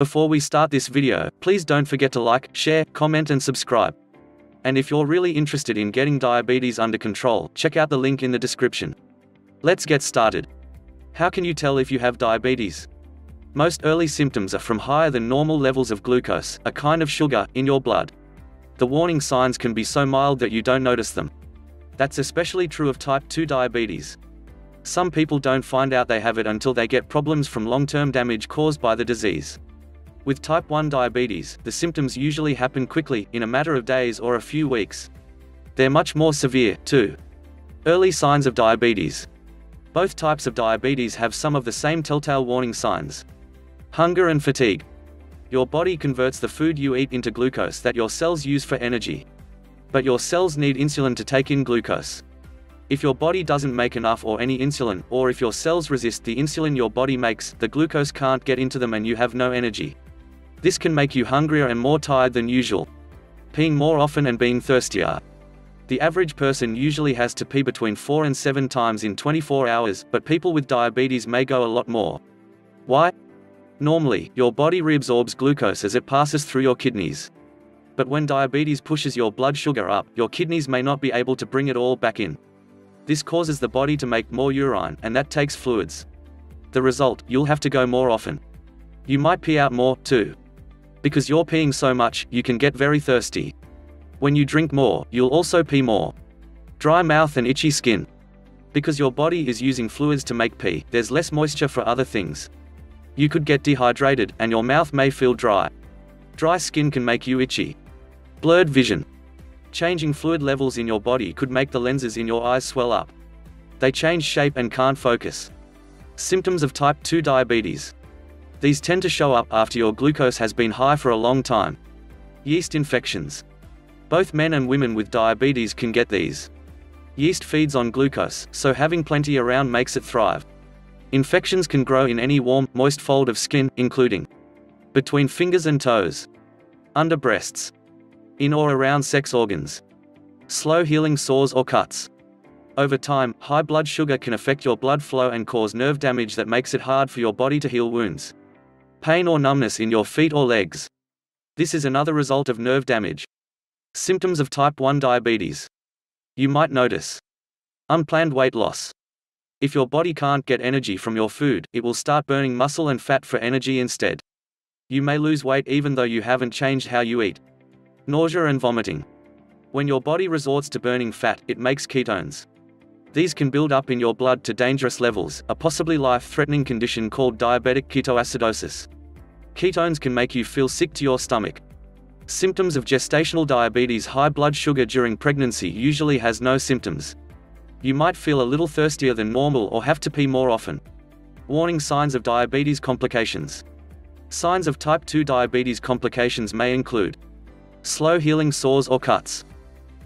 Before we start this video, please don't forget to like, share, comment and subscribe. And if you're really interested in getting diabetes under control, check out the link in the description. Let's get started. How can you tell if you have diabetes? Most early symptoms are from higher than normal levels of glucose, a kind of sugar, in your blood. The warning signs can be so mild that you don't notice them. That's especially true of type 2 diabetes. Some people don't find out they have it until they get problems from long-term damage caused by the disease. With type 1 diabetes, the symptoms usually happen quickly, in a matter of days or a few weeks. They're much more severe, too. Early signs of diabetes. Both types of diabetes have some of the same telltale warning signs. Hunger and fatigue. Your body converts the food you eat into glucose that your cells use for energy. But your cells need insulin to take in glucose. If your body doesn't make enough or any insulin, or if your cells resist the insulin your body makes, the glucose can't get into them and you have no energy. This can make you hungrier and more tired than usual. Peeing more often and being thirstier. The average person usually has to pee between 4 and 7 times in 24 hours, but people with diabetes may go a lot more. Why? Normally, your body reabsorbs glucose as it passes through your kidneys. But when diabetes pushes your blood sugar up, your kidneys may not be able to bring it all back in. This causes the body to make more urine, and that takes fluids. The result, you'll have to go more often. You might pee out more, too. Because you're peeing so much, you can get very thirsty. When you drink more, you'll also pee more. Dry mouth and itchy skin. Because your body is using fluids to make pee, there's less moisture for other things. You could get dehydrated, and your mouth may feel dry. Dry skin can make you itchy. Blurred vision. Changing fluid levels in your body could make the lenses in your eyes swell up. They change shape and can't focus. Symptoms of type 2 diabetes. These tend to show up after your glucose has been high for a long time. Yeast infections. Both men and women with diabetes can get these. Yeast feeds on glucose, so having plenty around makes it thrive. Infections can grow in any warm, moist fold of skin, including between fingers and toes, under breasts, in or around sex organs, slow healing sores or cuts. Over time, high blood sugar can affect your blood flow and cause nerve damage that makes it hard for your body to heal wounds pain or numbness in your feet or legs. This is another result of nerve damage. Symptoms of type 1 diabetes. You might notice unplanned weight loss. If your body can't get energy from your food, it will start burning muscle and fat for energy instead. You may lose weight even though you haven't changed how you eat. Nausea and vomiting. When your body resorts to burning fat, it makes ketones. These can build up in your blood to dangerous levels, a possibly life-threatening condition called diabetic ketoacidosis. Ketones can make you feel sick to your stomach. Symptoms of gestational diabetes High blood sugar during pregnancy usually has no symptoms. You might feel a little thirstier than normal or have to pee more often. Warning signs of diabetes complications. Signs of type 2 diabetes complications may include slow healing sores or cuts,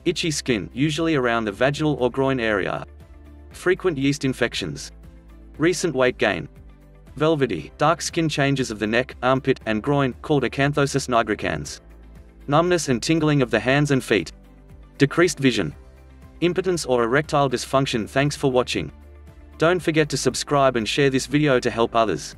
itchy skin, usually around the vaginal or groin area, Frequent yeast infections. Recent weight gain. Velvety, dark skin changes of the neck, armpit, and groin, called acanthosis nigricans. Numbness and tingling of the hands and feet. Decreased vision. Impotence or erectile dysfunction Thanks for watching. Don't forget to subscribe and share this video to help others.